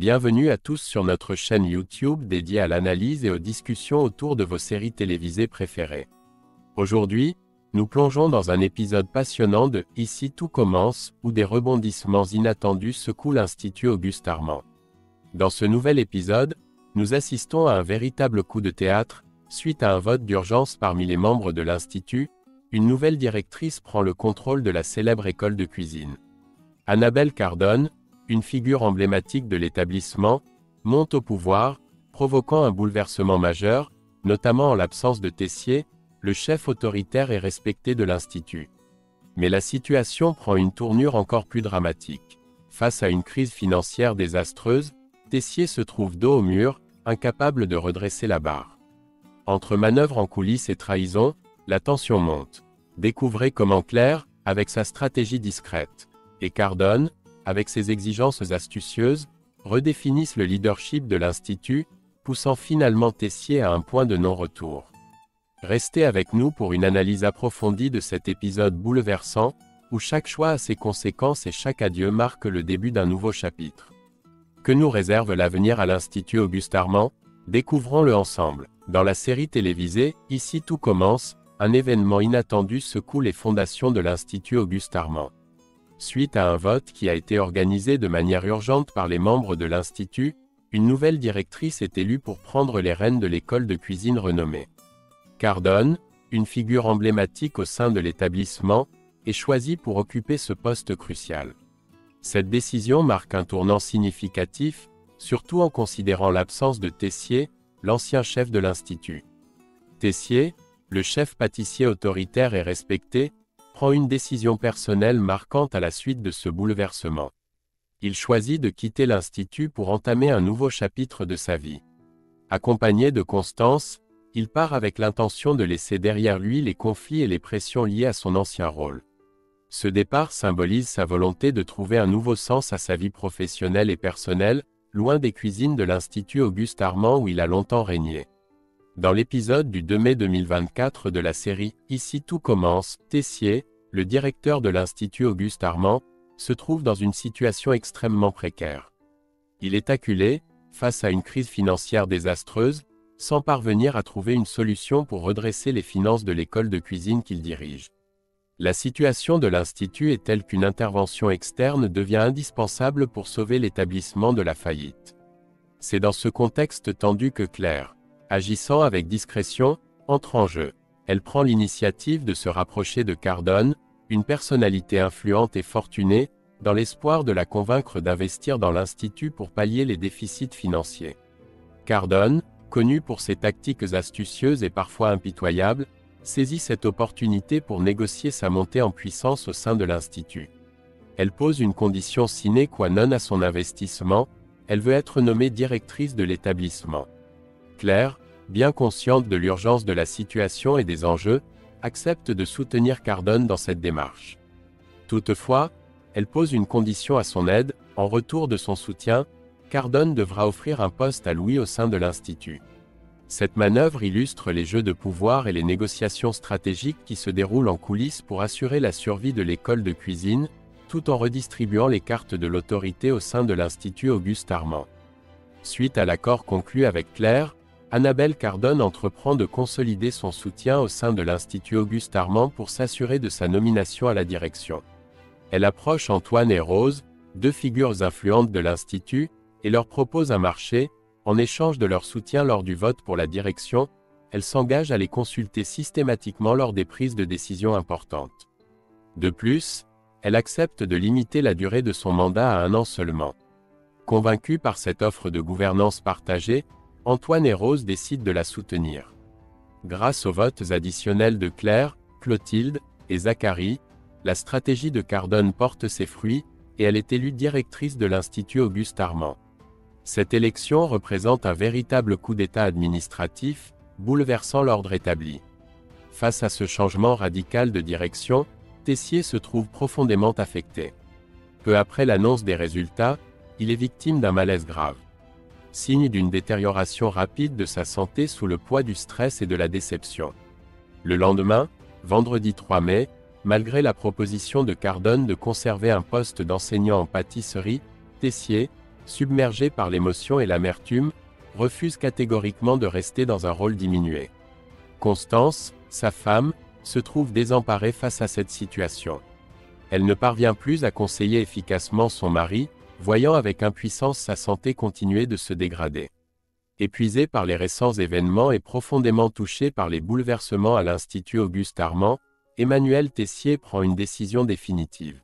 Bienvenue à tous sur notre chaîne YouTube dédiée à l'analyse et aux discussions autour de vos séries télévisées préférées. Aujourd'hui, nous plongeons dans un épisode passionnant de Ici tout commence, où des rebondissements inattendus secouent l'Institut Auguste Armand. Dans ce nouvel épisode, nous assistons à un véritable coup de théâtre, suite à un vote d'urgence parmi les membres de l'Institut, une nouvelle directrice prend le contrôle de la célèbre école de cuisine. Annabelle Cardone, une figure emblématique de l'établissement, monte au pouvoir, provoquant un bouleversement majeur, notamment en l'absence de Tessier, le chef autoritaire et respecté de l'Institut. Mais la situation prend une tournure encore plus dramatique. Face à une crise financière désastreuse, Tessier se trouve dos au mur, incapable de redresser la barre. Entre manœuvres en coulisses et trahison, la tension monte. Découvrez comment Claire, avec sa stratégie discrète, et Cardone, avec ses exigences astucieuses, redéfinissent le leadership de l'Institut, poussant finalement Tessier à un point de non-retour. Restez avec nous pour une analyse approfondie de cet épisode bouleversant, où chaque choix a ses conséquences et chaque adieu marque le début d'un nouveau chapitre. Que nous réserve l'avenir à l'Institut Auguste Armand? Découvrons-le ensemble. Dans la série télévisée, Ici tout commence, un événement inattendu secoue les fondations de l'Institut Auguste Armand. Suite à un vote qui a été organisé de manière urgente par les membres de l'Institut, une nouvelle directrice est élue pour prendre les rênes de l'école de cuisine renommée. Cardone, une figure emblématique au sein de l'établissement, est choisie pour occuper ce poste crucial. Cette décision marque un tournant significatif, surtout en considérant l'absence de Tessier, l'ancien chef de l'Institut. Tessier, le chef pâtissier autoritaire et respecté, prend une décision personnelle marquante à la suite de ce bouleversement. Il choisit de quitter l'Institut pour entamer un nouveau chapitre de sa vie. Accompagné de Constance, il part avec l'intention de laisser derrière lui les conflits et les pressions liées à son ancien rôle. Ce départ symbolise sa volonté de trouver un nouveau sens à sa vie professionnelle et personnelle, loin des cuisines de l'Institut Auguste Armand où il a longtemps régné. Dans l'épisode du 2 mai 2024 de la série Ici tout commence, Tessier, le directeur de l'Institut Auguste Armand, se trouve dans une situation extrêmement précaire. Il est acculé, face à une crise financière désastreuse, sans parvenir à trouver une solution pour redresser les finances de l'école de cuisine qu'il dirige. La situation de l'Institut est telle qu'une intervention externe devient indispensable pour sauver l'établissement de la faillite. C'est dans ce contexte tendu que Claire, agissant avec discrétion, entre en jeu elle prend l'initiative de se rapprocher de Cardone, une personnalité influente et fortunée, dans l'espoir de la convaincre d'investir dans l'Institut pour pallier les déficits financiers. Cardone, connu pour ses tactiques astucieuses et parfois impitoyables, saisit cette opportunité pour négocier sa montée en puissance au sein de l'Institut. Elle pose une condition sine qua non à son investissement, elle veut être nommée directrice de l'établissement. Claire, bien consciente de l'urgence de la situation et des enjeux, accepte de soutenir Cardone dans cette démarche. Toutefois, elle pose une condition à son aide, en retour de son soutien, Cardone devra offrir un poste à Louis au sein de l'Institut. Cette manœuvre illustre les jeux de pouvoir et les négociations stratégiques qui se déroulent en coulisses pour assurer la survie de l'école de cuisine, tout en redistribuant les cartes de l'autorité au sein de l'Institut Auguste Armand. Suite à l'accord conclu avec Claire, Annabelle Cardone entreprend de consolider son soutien au sein de l'Institut Auguste Armand pour s'assurer de sa nomination à la direction. Elle approche Antoine et Rose, deux figures influentes de l'Institut, et leur propose un marché, en échange de leur soutien lors du vote pour la direction, elle s'engage à les consulter systématiquement lors des prises de décision importantes. De plus, elle accepte de limiter la durée de son mandat à un an seulement. Convaincue par cette offre de gouvernance partagée, Antoine et Rose décident de la soutenir. Grâce aux votes additionnels de Claire, Clotilde et Zacharie, la stratégie de Cardone porte ses fruits, et elle est élue directrice de l'Institut Auguste Armand. Cette élection représente un véritable coup d'État administratif, bouleversant l'ordre établi. Face à ce changement radical de direction, Tessier se trouve profondément affecté. Peu après l'annonce des résultats, il est victime d'un malaise grave signe d'une détérioration rapide de sa santé sous le poids du stress et de la déception. Le lendemain, vendredi 3 mai, malgré la proposition de Cardone de conserver un poste d'enseignant en pâtisserie, Tessier, submergé par l'émotion et l'amertume, refuse catégoriquement de rester dans un rôle diminué. Constance, sa femme, se trouve désemparée face à cette situation. Elle ne parvient plus à conseiller efficacement son mari, voyant avec impuissance sa santé continuer de se dégrader. Épuisé par les récents événements et profondément touché par les bouleversements à l'Institut Auguste Armand, Emmanuel Tessier prend une décision définitive.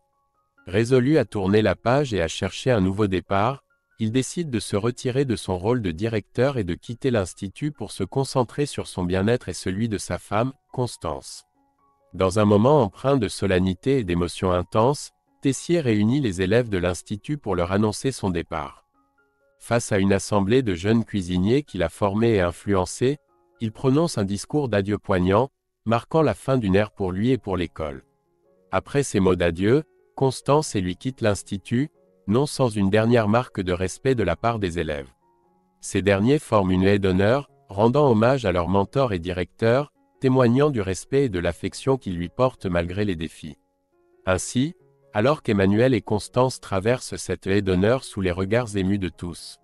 Résolu à tourner la page et à chercher un nouveau départ, il décide de se retirer de son rôle de directeur et de quitter l'Institut pour se concentrer sur son bien-être et celui de sa femme, Constance. Dans un moment empreint de solennité et d'émotions intenses, Tessier réunit les élèves de l'Institut pour leur annoncer son départ. Face à une assemblée de jeunes cuisiniers qu'il a formés et influencés, il prononce un discours d'adieu poignant, marquant la fin d'une ère pour lui et pour l'école. Après ces mots d'adieu, Constance et lui quitte l'Institut, non sans une dernière marque de respect de la part des élèves. Ces derniers forment une haie d'honneur, rendant hommage à leur mentor et directeur, témoignant du respect et de l'affection qu'ils lui portent malgré les défis. Ainsi, alors qu'Emmanuel et Constance traversent cette haie d'honneur sous les regards émus de tous.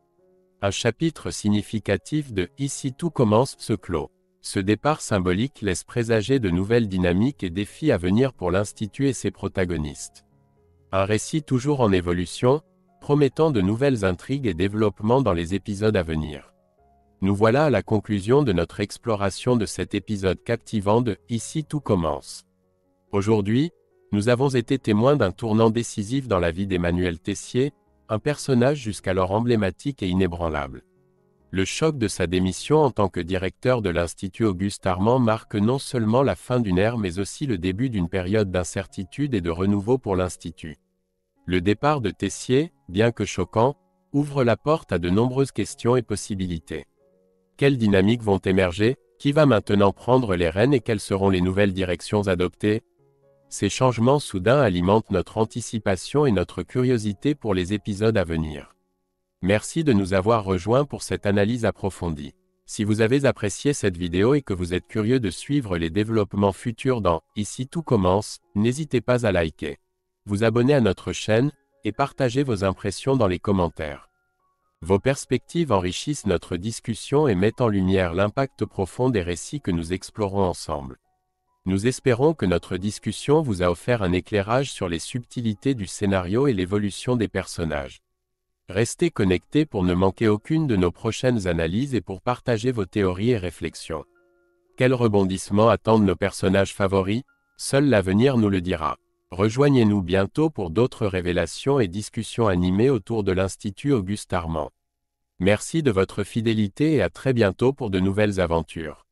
Un chapitre significatif de Ici tout commence se clôt. Ce départ symbolique laisse présager de nouvelles dynamiques et défis à venir pour l'Institut et ses protagonistes. Un récit toujours en évolution, promettant de nouvelles intrigues et développements dans les épisodes à venir. Nous voilà à la conclusion de notre exploration de cet épisode captivant de Ici tout commence. Aujourd'hui, nous avons été témoins d'un tournant décisif dans la vie d'Emmanuel Tessier, un personnage jusqu'alors emblématique et inébranlable. Le choc de sa démission en tant que directeur de l'Institut Auguste Armand marque non seulement la fin d'une ère mais aussi le début d'une période d'incertitude et de renouveau pour l'Institut. Le départ de Tessier, bien que choquant, ouvre la porte à de nombreuses questions et possibilités. Quelles dynamiques vont émerger? Qui va maintenant prendre les rênes et quelles seront les nouvelles directions adoptées? Ces changements soudains alimentent notre anticipation et notre curiosité pour les épisodes à venir. Merci de nous avoir rejoints pour cette analyse approfondie. Si vous avez apprécié cette vidéo et que vous êtes curieux de suivre les développements futurs dans Ici tout commence, n'hésitez pas à liker vous abonner à notre chaîne, et partager vos impressions dans les commentaires. Vos perspectives enrichissent notre discussion et mettent en lumière l'impact profond des récits que nous explorons ensemble. Nous espérons que notre discussion vous a offert un éclairage sur les subtilités du scénario et l'évolution des personnages. Restez connectés pour ne manquer aucune de nos prochaines analyses et pour partager vos théories et réflexions. Quels rebondissements attendent nos personnages favoris? Seul l'avenir nous le dira. Rejoignez-nous bientôt pour d'autres révélations et discussions animées autour de l'Institut Auguste Armand. Merci de votre fidélité et à très bientôt pour de nouvelles aventures.